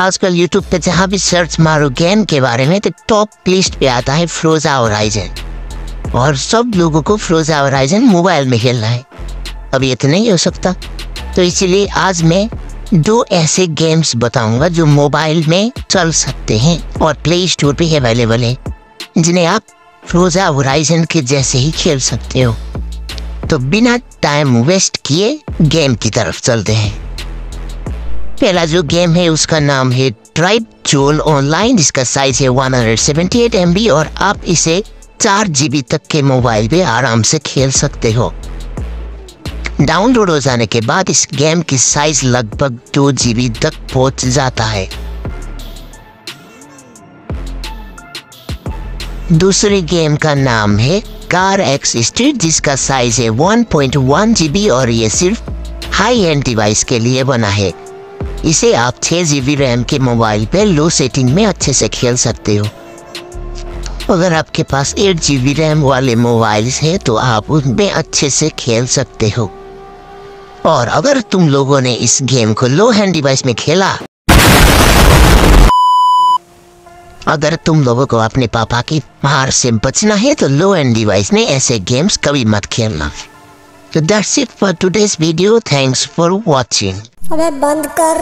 आजकल यूट्यूब पे जहाँ भी सर्च मारो गेम के बारे में तो टॉप लिस्ट पे आता है फ्रोजा होराइजन और सब लोगों को फ्रोजा होराइजन मोबाइल में खेलना है। अब ये तो नहीं हो सकता। तो इसीलिए आज मैं दो ऐसे गेम्स बताऊँगा जो मोबाइल में चल सकते हैं और प्ले स्टोर पे अवेलेबल है, जिन्हें आप फ्रोजा होराइजन के जैसे ही खेल सकते हो। तो बिना टाइम वेस्ट किए गेम की तरफ़ चलते हैं। पहला जो गेम है, उसका नाम है ट्राइब जोल ऑनलाइन जिसका साइज़ है 178 एमबी और आप इसे चार जीबी तक के मोबाइल पे आराम से खेल सकते हो। डाउनलोड हो जाने के बाद इस गेम की साइज़ लगभग दो जीबी तक पहुँच जाता है। दूसरी गेम का नाम है कार एक्स स्ट्रीट जिसका साइज़ है 1.1 जीबी और ये सिर्फ़ हाई एंड डिवाइस के लिए बना है। इसे आप छः जी रैम के मोबाइल पे लो सेटिंग में अच्छे से खेल सकते हो। अगर आपके पास एट जी रैम वाले मोबाइल है तो आप उनमें अच्छे से खेल सकते हो। और अगर तुम लोगों ने इस गेम को लो हैंड डिवाइस में खेला, अगर तुम लोगों को अपने पापा की मार से बचना है तो लो एंड डिवाइस में ऐसे गेम्स कभी मत खेलना। तो that's it for today's video thanks for watching अबे बंद कर।